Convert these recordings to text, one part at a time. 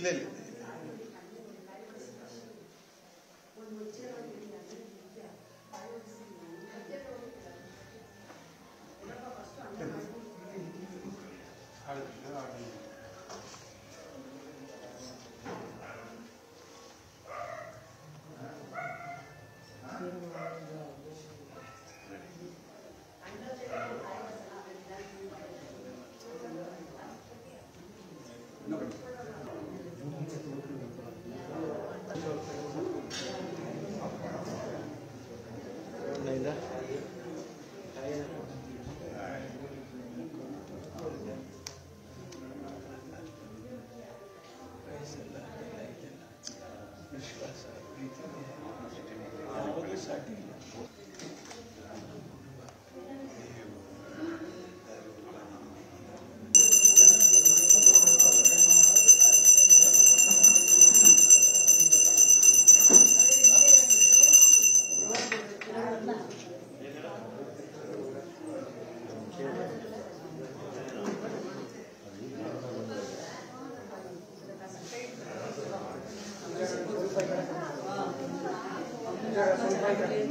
Filele. है इधर। विश्वास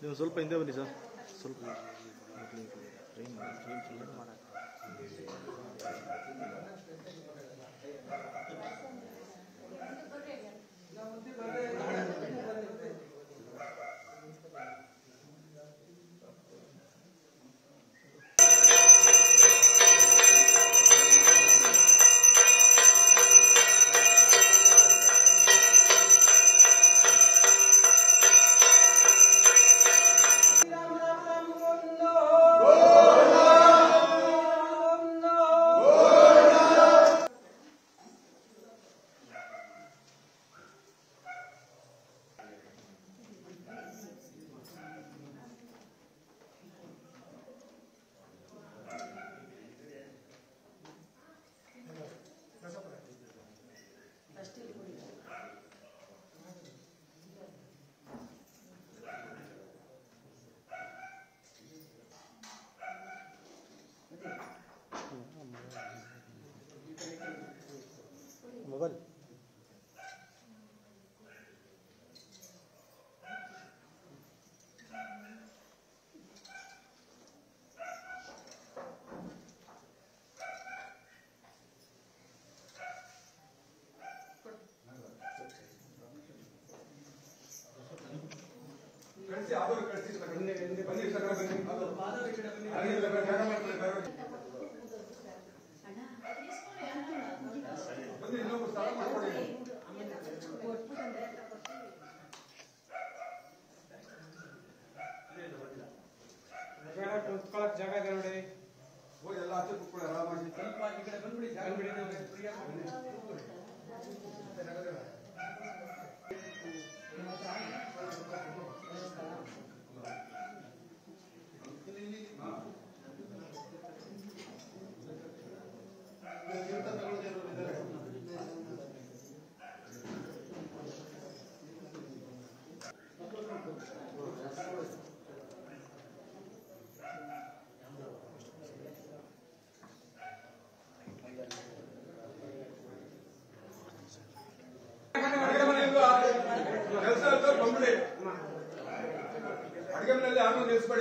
ನೀವು ಸ್ವಲ್ಪ ಹಿಂದೆ ಬನ್ನಿ ಸರ್. ಸ್ವಲ್ಪ ಕುತ್ಕೊಳಕ್ الظل. ಇದೆ ನೋಡಿ. ಎಲ್ಲ